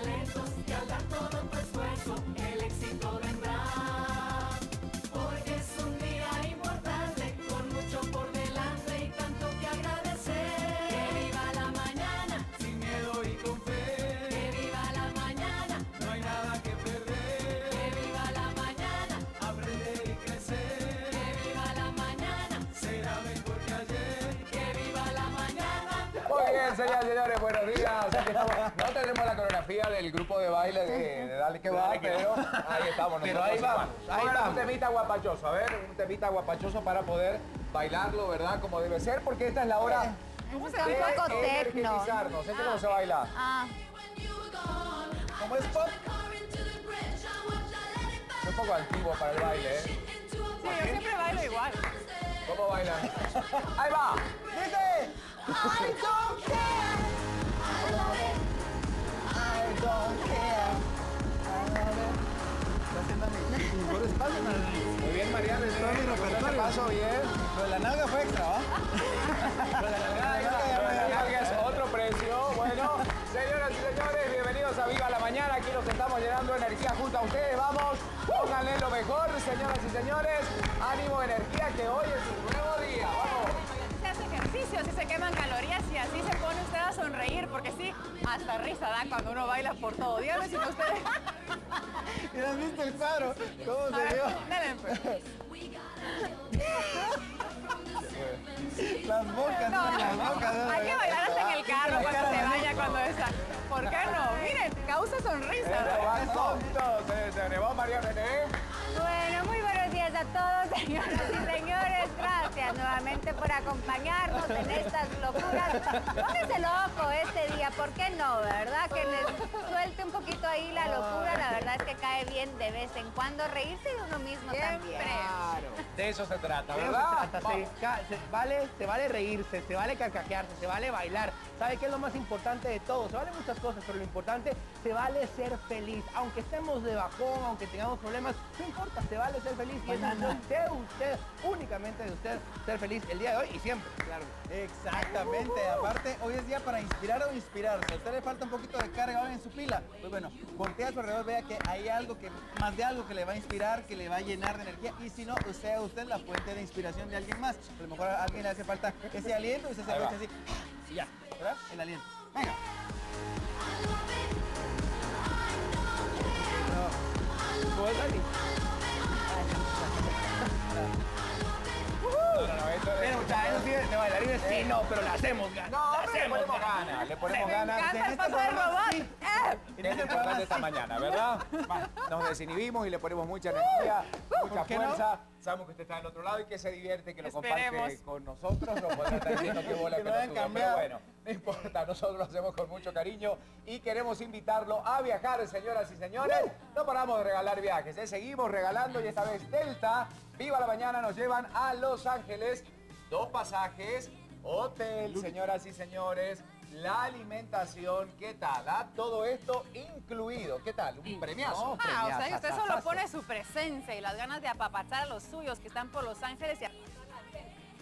talentos y al bien, señoras y señores, buenos días. Aquí estamos. No tenemos la coreografía del grupo de baile de, de Dale que va, pero ahí estamos. Pero ahí vamos, ahí vamos. Un temita guapachoso, a ver, un temita guapachoso para poder bailarlo, ¿verdad? Como debe ser, porque esta es la hora Eso de un poco tecno. energizarnos. Este cómo se baila. Ah, ¿Cómo es pop? Es un poco antiguo para el baile, ¿eh? Sí, yo siempre bailo igual. ¿Cómo bailan? Ahí va. Dice, I don't care. I don't care. I love it. Está haciendo mi mejor espacio, ¿no? Muy bien, Mariana. Todo mi repertorio. Paso bien. Lo de la nalga fue extra, ¿va? De la nalga es otro precio. Bueno, señoras y señores, bienvenidos a Viva la Mañana. Aquí nos estamos llenando de energía junto a ustedes. Vamos, pónganle lo mejor, señoras y señores. Ánimo, energía, que hoy es un nuevo día. Vamos. Ejercicio, así se queman calorías y así se pone usted a sonreír, porque sí, hasta risa da cuando uno baila por todo. Dígame si no ustedes... ¿Y has visto el cuadro? ¿Cómo A se ver, vio? pues. Las bocas, No, las bocas. ¿no? hay que bailar hasta en el carro cuando se vaya, cuando está. ¿Por qué no? Miren, causa sonrisa. Tonto, se, se animó María René. bueno, muy buenos días a todos, señoras y señores. Gracias nuevamente por acompañarnos en estas locuras. Póngase loco este día, ¿por qué no? ¿Verdad? Que les suelte un poquito ahí la locura. La verdad es que cae bien de vez en cuando reírse de uno mismo también. De eso se trata, ¿verdad? se trata, se, ca- se vale, se vale reírse, se vale carcajearse, se vale bailar. ¿Sabe qué es lo más importante de todo? Se vale muchas cosas, pero lo importante, se vale ser feliz. Aunque estemos de bajón, aunque tengamos problemas, no importa, se vale ser feliz. Y es decisión de usted, únicamente de usted, ser feliz el día de hoy y siempre, claro. Exactamente, aparte hoy es día para inspirar o inspirar. Si a usted le falta un poquito de carga hoy en su pila, pues bueno, voltea a su alrededor, vea que hay algo que, más de algo que le va a inspirar, que le va a llenar de energía. Y si no, sea usted la fuente de inspiración de alguien más. A lo mejor a alguien le hace falta ese aliento y se aprovecha así. Y ya, ¿verdad? El aliento. Venga. eso sí, de bailarines sí, no, pero le hacemos ganas. No, le hacemos ponemos ganas. le ponemos Me ganas. encanta el paso de programa, robot. Es lo importante esta mañana, ¿verdad? Nos desinhibimos y le ponemos mucha energía, mucha fuerza. Sabemos que usted está del otro lado y que se divierte, que lo Esperemos. comparte con nosotros. No podrá estar diciendo que bola Que no tuvo. Pero bueno, no importa, nosotros lo hacemos con mucho cariño y queremos invitarlo a viajar, señoras y señores. No paramos de regalar viajes, ¿eh? seguimos regalando y esta vez Delta, Viva la Mañana, nos llevan a Los Ángeles. Dos pasajes, hotel, señoras y señores, la alimentación, ¿qué tal? ah? Todo esto incluido, ¿qué tal? Un premiazo. Ah, o sea, que usted solo pone su presencia y las ganas de apapachar a los suyos que están por Los Ángeles y a-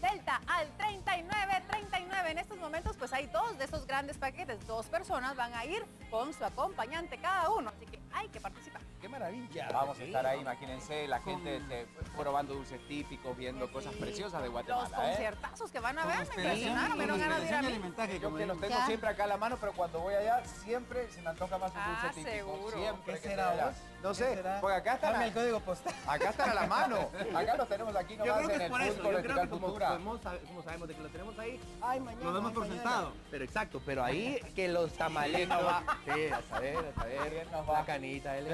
Delta al 39, 39. En estos momentos pues hay dos de esos grandes paquetes. Dos personas van a ir con su acompañante cada uno. Así que hay que participar. ¡Qué maravilla! Vamos a estar ahí, imagínense, la gente este, probando dulces típicos, viendo cosas preciosas de Los Guatemala. ¿eh? conciertazos que van a ver me impresionaron. Me dieron ganas de ir a inspiración y mí. alimentaje, Yo como que los tengo Ya. siempre acá a la mano, pero cuando voy allá siempre se me antoja más un Ah, dulce típico. seguro. Siempre ¿Qué que será? No ¿Qué sé, porque acá a, el código postal. acá están a la mano. Acá los tenemos aquí Yo creo que en es el por eso, yo creo que como, como sabe- como sabemos de que lo tenemos ahí, ay, mañana. Lo damos ay, por mañana. sentado. Pero exacto, pero ahí que los tamalitos, sí, a saber, a saber, nos va. la canita, el,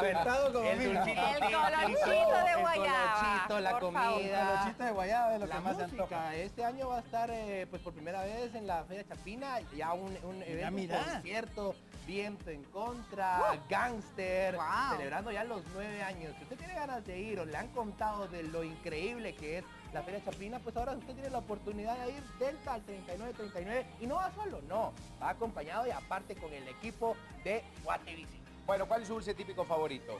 Sentado como el dulcito El colochito de el guayaba, colochito, la por comida. favor. Colochito de guayaba es lo La que más se antoja. este año va a estar eh, pues por primera vez en la Feria Chapina, ya un, un evento, mira. un concierto, viento en contra, gangster, Wow. celebrando ya los nueve años. Si usted tiene ganas de ir o le han contado de lo increíble que es la Feria Chapina, pues ahora usted tiene la oportunidad de ir Delta al 3939 y no va solo, no, va acompañado y aparte con el equipo de Guatebici. Bueno, ¿cuál es su dulce típico favorito?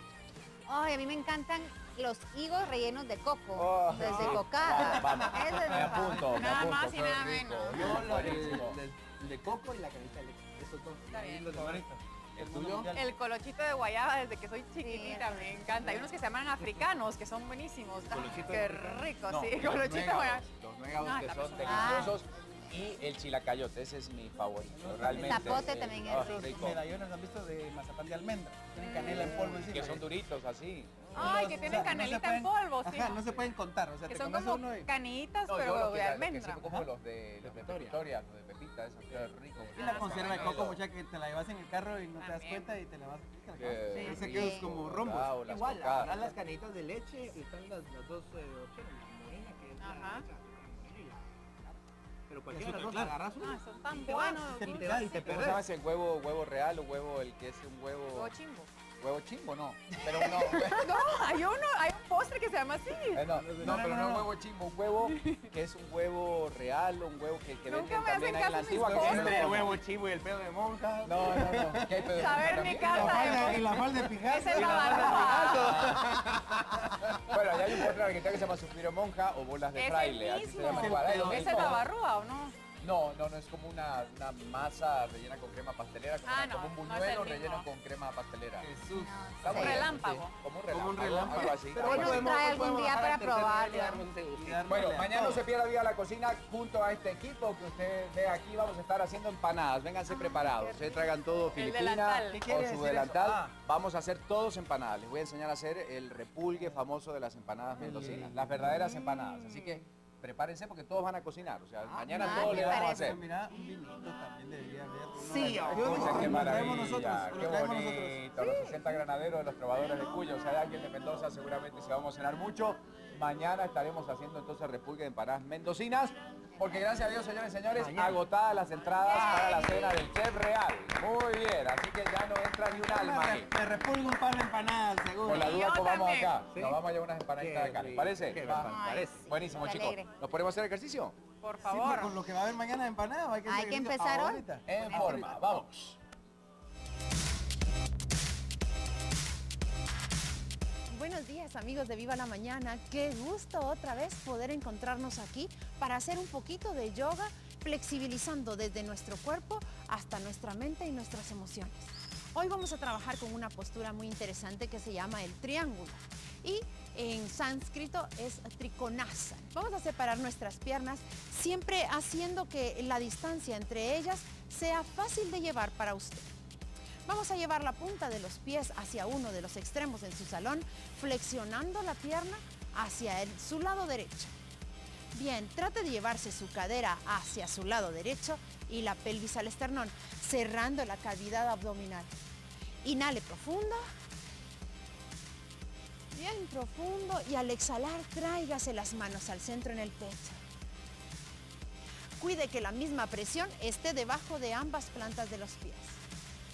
Ay, a mí me encantan los higos rellenos de coco, Oh, desde sí. cocada. Vamos, vamos. Ese es Me mi apunto, me Nada apunto, más y nada menos. Yo lo de, de- de coco y la canita esos Está bien. ¿El tuyo? El colochito de guayaba desde que soy chiquitita, me encanta. Hay unos que se llaman africanos, que son buenísimos. Ah, qué rico, No, sí, colochito de guayaba. los Ah, que la son persona. deliciosos. Y el chilacayote, ese es mi favorito, realmente. zapote eh, también ah, es rico. rico. Medallones han visto de mazapán de almendra. Tienen canela en polvo encima. Que son duritos así. Ay, que tienen o sea, no se canelita pueden- en polvo, sí. Ajá, no se pueden contar. O sea, Que te son comes como uno y... canitas, pero de almendra. son como los de, los de Victoria, los de Pepita, esos que rico. Y la conserva de coco, mucha que te la llevas en el carro y no te das cuenta y te la vas a Que- Ese Sí. que es como rombos. Igual, las canitas de leche y están las, dos eh, opciones, la morena que es la Pero cualquiera de las dos claro. agarras una Ah, son tan buenos. y te, y te vas y te ¿Cómo se llama ese huevo, huevo real o huevo, el que es un huevo... Huevo chimbo. Huevo chimbo, no. Pero no. No, hay uno, hay postre que se llama así. Eh, no, no, pero no es huevo chimbo, un huevo que es un huevo real, un huevo que, que Nunca venden me también hacen ahí en la antigua. que Entre el huevo chivo y el pedo de monja. No, no, no. ¿Qué hay pedo? Saber mi También. Y la casa. falda, y la falda de Picasso. Esa es barroa. Bueno, allá hay un postre argentino que se llama suspiro monja o bolas de Es fraile. el así se mismo. llama igual. Ahí donde ¿Esa es la barrúa o no? No, no, no, es como una, una masa rellena con crema pastelera, como, Ah, una- como no, un no buñuelo relleno con crema pastelera. Jesús. Está Sí. muy bien, Relámpago. sí, Como un Como un relámpago, algo así. Pero así. podemos, trae algún día para tercer probarlo. Bueno, mañana no se pierda Viva la Cocina junto a este equipo que usted ve aquí. Vamos a estar haciendo empanadas. Vénganse preparados. Se traigan todo filipina delantal. ¿Qué o su delantal. Ah. Vamos a hacer todos empanadas. Les voy a enseñar a hacer el repulgue famoso de las empanadas mendocinas. Las verdaderas empanadas. Así que prepárense porque todos van a cocinar. O sea, mañana ah, todos me le vamos a hacer. Mira, un vinito también debería haber. Sí, Yo oh, qué maravilla, nosotros, qué lo traemos nosotros. bonito, los 60 granaderos de los trovadores de Cuyo. O sea, alguien de Mendoza seguramente se vamos a cenar mucho. Mañana estaremos haciendo entonces repulgue de empanadas mendocinas, porque gracias a Dios, señores y señores, agotadas las entradas para la cena del Chef Real. Muy bien, así que ya no entra ni un alma ahí. Me repulgo un par de empanadas, seguro. Por la duda, comamos también. acá. Sí. Nos vamos a llevar unas empanaditas de acá, ¿les parece? Qué parece. sí, Buenísimo, chicos. ¿Nos podemos hacer ejercicio? Por Sí, pues, favor. con lo que va a haber mañana de empanada, hay que, Hay que empezar hoy. En forma, vamos. Amigos de Viva la Mañana, qué gusto otra vez poder encontrarnos aquí para hacer un poquito de yoga, flexibilizando desde nuestro cuerpo hasta nuestra mente y nuestras emociones. Hoy vamos a trabajar con una postura muy interesante que se llama el triángulo y en sánscrito es trikonasana. Vamos a separar nuestras piernas siempre haciendo que la distancia entre ellas sea fácil de llevar para usted. Vamos a llevar la punta de los pies hacia uno de los extremos en su salón, flexionando la pierna hacia el- su lado derecho. Bien, trate de llevarse su cadera hacia su lado derecho y la pelvis al esternón, cerrando la cavidad abdominal. Inhale profundo. Bien profundo y al exhalar tráigase las manos al centro en el pecho. Cuide que la misma presión esté debajo de ambas plantas de los pies.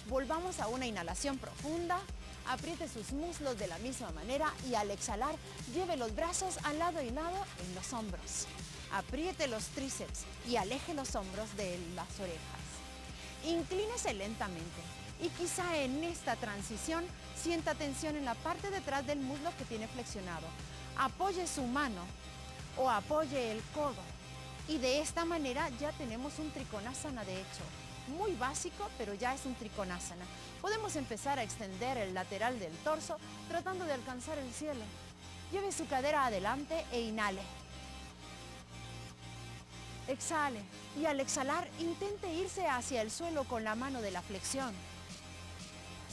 Volvamos a una inhalación profunda. Apriete sus muslos de la misma manera y al exhalar lleve los brazos al lado y lado en los hombros. Apriete los tríceps y aleje los hombros de las orejas. Inclínese lentamente y quizá en esta transición sienta tensión en la parte de atrás del muslo que tiene flexionado. Apoye su mano o apoye el codo y de esta manera ya tenemos un trikonasana de hecho. Muy básico, pero ya es un trikonasana. Podemos empezar a extender el lateral del torso tratando de alcanzar el cielo. Lleve su cadera adelante e inhale. Exhale y al exhalar intente irse hacia el suelo con la mano de la flexión.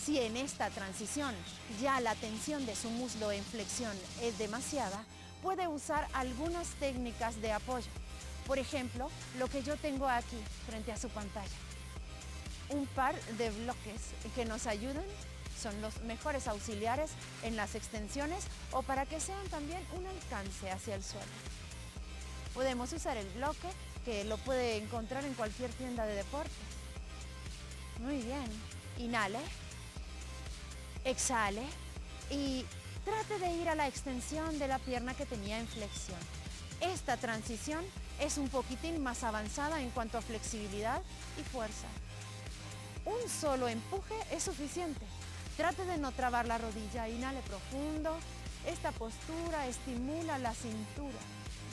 Si en esta transición ya la tensión de su muslo en flexión es demasiada, puede usar algunas técnicas de apoyo. Por ejemplo, lo que yo tengo aquí frente a su pantalla. Un par de bloques que nos ayuden son los mejores auxiliares en las extensiones o para que sean también un alcance hacia el suelo. Podemos usar el bloque que lo puede encontrar en cualquier tienda de deportes. Muy bien. Inhale. Exhale. Y trate de ir a la extensión de la pierna que tenía en flexión. Esta transición es un poquitín más avanzada en cuanto a flexibilidad y fuerza. Un solo empuje es suficiente. Trate de no trabar la rodilla. Inhale profundo. Esta postura estimula la cintura.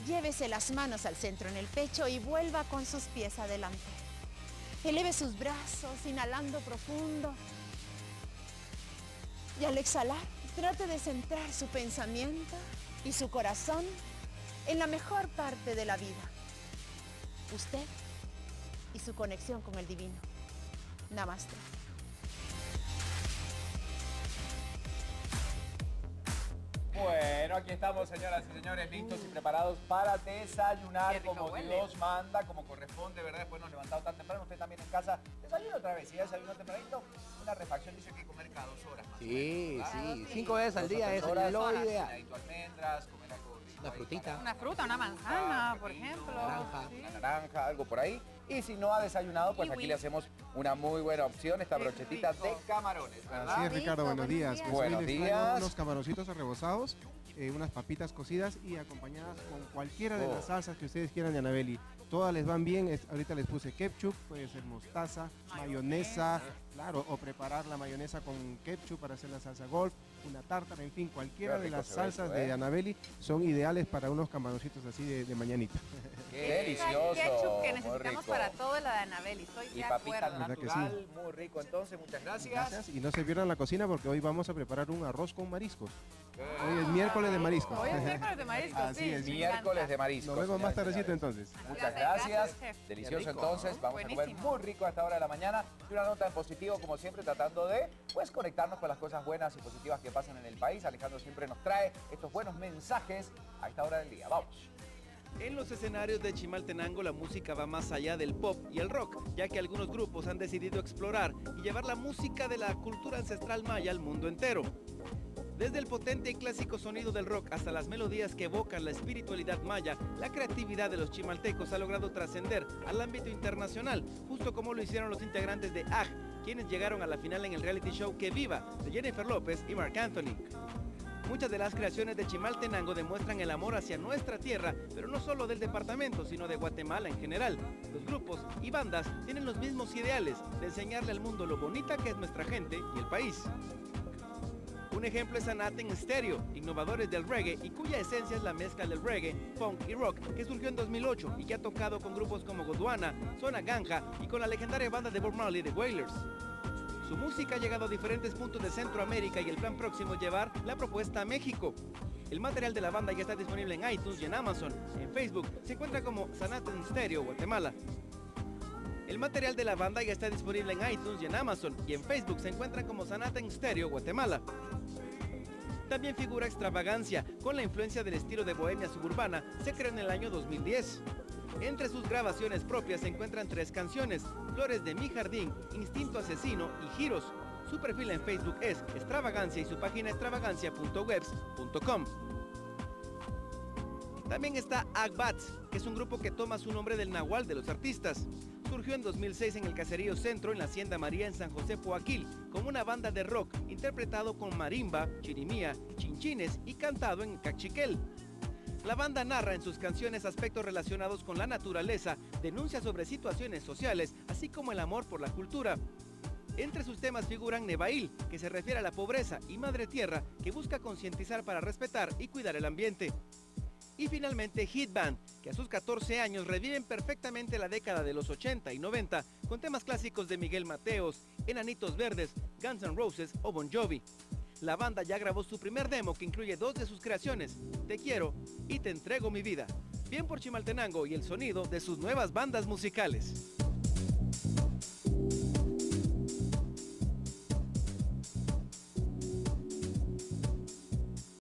Llévese las manos al centro en el pecho y vuelva con sus pies adelante. Eleve sus brazos, inhalando profundo. Y al exhalar, trate de centrar su pensamiento y su corazón en la mejor parte de la vida. Usted y su conexión con el divino. Namaste. Bueno, aquí estamos, señoras y señores, listos y preparados para desayunar rico como huele. Dios manda, como corresponde, ¿verdad? Después nos hemos levantado tan temprano, usted también en casa. Desayuno otra vez, si ya desayunó tempranito, una refacción dice que hay que comer cada dos horas más. o Sí, menos, sí, cinco veces al día es horas, lo ideal. cenadito almendras, comer algo rico Una frutita. Una fruta, una manzana, por ejemplo. naranja. Sí. una naranja, algo por ahí. Y si no ha desayunado, pues aquí le hacemos una muy buena opción, esta Qué brochetita rico. de camarones, ¿verdad? Así es, Ricardo, buenos buenos días. Pues Buenos traigo días. unos camaroncitos arrebozados, eh, unas papitas cocidas y acompañadas con cualquiera de Oh. las salsas que ustedes quieran de Anabeli. Todas les van bien, es- ahorita les puse ketchup, puede ser mostaza, mayonesa, claro, o preparar la mayonesa con ketchup para hacer la salsa golf, una tártara, en fin, cualquiera de las salsas eso, de ¿eh? Anabeli son ideales para unos camaroncitos así de, de mañanita. Qué El delicioso. ketchup que muy necesitamos rico. para todo la de Anabel. Estoy Y de papita acuerdo. ¿Verdad que natural, muy rico entonces, muchas gracias. Gracias. Y no se pierdan la cocina porque hoy vamos a preparar un arroz con mariscos. Qué Hoy es miércoles de mariscos. Hoy es miércoles de mariscos, Así sí. es. Miércoles de mariscos. Nos vemos más tardecito entonces. Muchas Gracias. Delicioso entonces. Vamos a comer muy rico a esta hora de la mañana. Y una nota en positivo, como siempre, tratando de pues conectarnos con las cosas buenas y positivas que pasan en el país. Alejandro siempre nos trae estos buenos mensajes a esta hora del día. Vamos. En los escenarios de Chimaltenango la música va más allá del pop y el rock, ya que algunos grupos han decidido explorar y llevar la música de la cultura ancestral maya al mundo entero. Desde el potente y clásico sonido del rock hasta las melodías que evocan la espiritualidad maya, la creatividad de los chimaltecos ha logrado trascender al ámbito internacional, justo como lo hicieron los integrantes de AG, quienes llegaron a la final en el reality show Que Viva, de Jennifer López y Marc Anthony. Muchas de las creaciones de Chimaltenango demuestran el amor hacia nuestra tierra, pero no solo del departamento, sino de Guatemala en general. Los grupos y bandas tienen los mismos ideales de enseñarle al mundo lo bonita que es nuestra gente y el país. Un ejemplo es Anaten Stereo, innovadores del reggae y cuya esencia es la mezcla del reggae, funk y rock que surgió en 2008 y que ha tocado con grupos como Godwana, Zona Ganja y con la legendaria banda de Bob Marley, The Wailers. Su música ha llegado a diferentes puntos de Centroamérica y el plan próximo es llevar la propuesta a México. El material de la banda ya está disponible en iTunes y en Amazon. En Facebook se encuentra como Sanatan Stereo Guatemala. El material de la banda ya está disponible en iTunes y en Amazon y en Facebook se encuentran como Sanatan Stereo Guatemala. También figura Extravagancia, con la influencia del estilo de bohemia suburbana, se creó en el año 2010. Entre sus grabaciones propias se encuentran tres canciones, Flores de mi jardín, Instinto asesino y Giros. Su perfil en Facebook es Extravagancia y su página extravagancia.webs.com. También está Agbats, que es un grupo que toma su nombre del nahual de los artistas. Surgió en 2006 en el Caserío Centro, en la Hacienda María en San José Poaquil, como una banda de rock interpretado con marimba, chirimía, chinchines y cantado en cachiquel. La banda narra en sus canciones aspectos relacionados con la naturaleza, denuncia sobre situaciones sociales, así como el amor por la cultura. Entre sus temas figuran Nevail, que se refiere a la pobreza, y Madre Tierra, que busca concientizar para respetar y cuidar el ambiente. Y finalmente Hit Band, que a sus 14 años reviven perfectamente la década de los 80 y 90 con temas clásicos de Miguel Mateos, Enanitos Verdes, Guns N' Roses o Bon Jovi. La banda ya grabó su primer demo que incluye dos de sus creaciones, Te quiero y Te entrego mi vida. Bien por Chimaltenango y el sonido de sus nuevas bandas musicales.